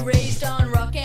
raised on rock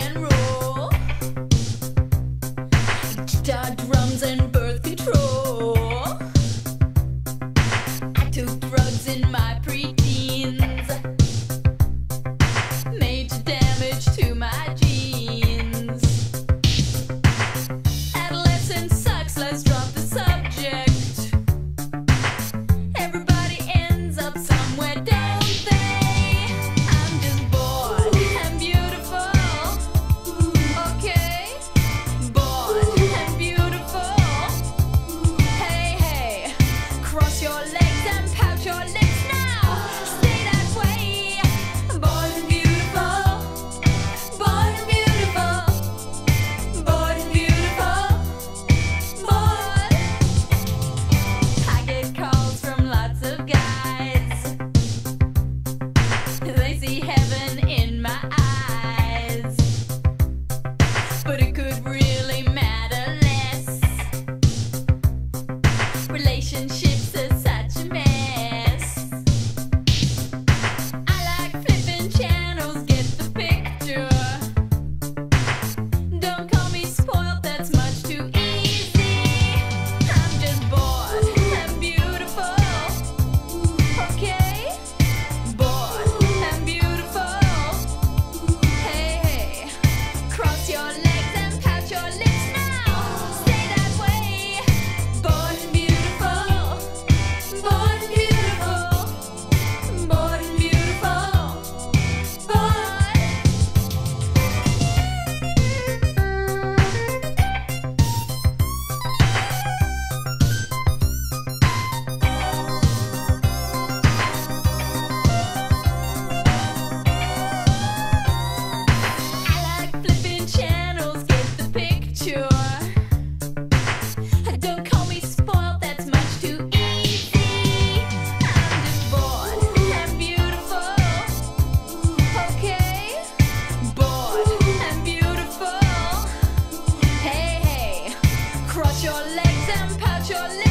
your lips.